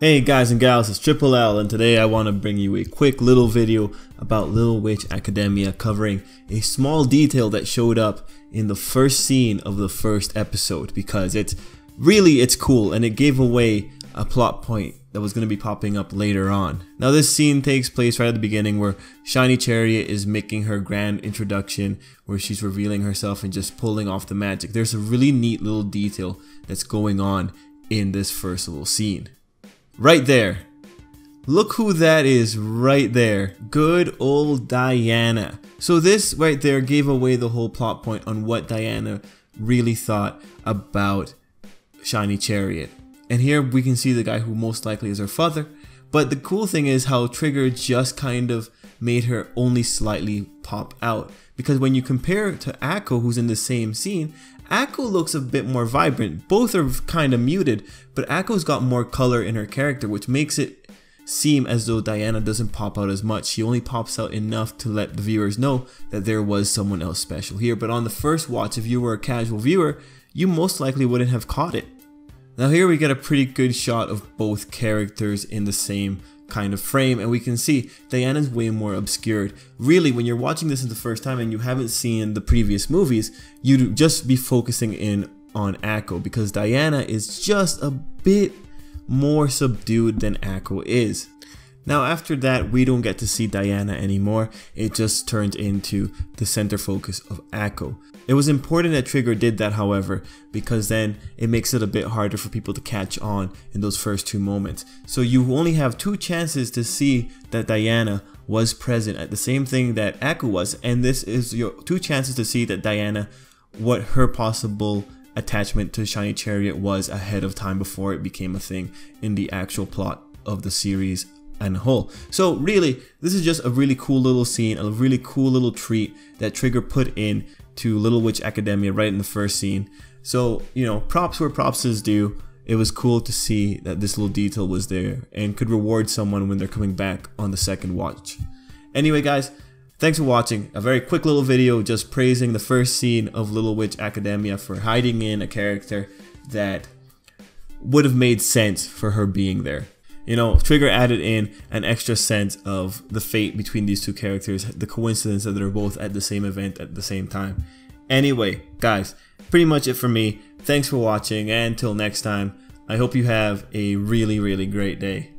Hey guys and gals, it's Triple L and today I want to bring you a quick little video about Little Witch Academia covering a small detail that showed up in the first scene of the first episode because it's really it's cool and it gave away a plot point that was going to be popping up later on. Now this scene takes place right at the beginning where Shiny Chariot is making her grand introduction where she's revealing herself and just pulling off the magic. There's a really neat little detail that's going on in this first little scene. Right there. Look who that is right there. Good old Diana. So this right there gave away the whole plot point on what Diana really thought about Shiny Chariot. And here we can see the guy who most likely is her father. But the cool thing is how Trigger just kind of made her only slightly pop out. Because when you compare to Akko, who's in the same scene, Akko looks a bit more vibrant. Both are kind of muted, but Akko's got more color in her character, which makes it seem as though Diana doesn't pop out as much. She only pops out enough to let the viewers know that there was someone else special here. But on the first watch, if you were a casual viewer, you most likely wouldn't have caught it. Now here we get a pretty good shot of both characters in the same kind of frame and we can see Diana's way more obscured. Really, when you're watching this for the first time and you haven't seen the previous movies, you'd just be focusing in on Akko because Diana is just a bit more subdued than Akko is. Now after that, we don't get to see Diana anymore, it just turned into the center focus of Akko. It was important that Trigger did that however, because then it makes it a bit harder for people to catch on in those first two moments. So you only have two chances to see that Diana was present at the same thing that Akko was, and this is your two chances to see that Diana, what her possible attachment to Shiny Chariot was ahead of time before it became a thing in the actual plot of the series and whole. So really, this is just a really cool little scene, a really cool little treat that Trigger put in to Little Witch Academia right in the first scene. So, you know, props where props is due. It was cool to see that this little detail was there and could reward someone when they're coming back on the second watch. Anyway, guys, thanks for watching. A very quick little video just praising the first scene of Little Witch Academia for hiding in a character that would have made sense for her being there. You know, Trigger added in an extra sense of the fate between these two characters, the coincidence that they're both at the same event at the same time. Anyway, guys, pretty much it for me. Thanks for watching, and until next time, I hope you have a really, really great day.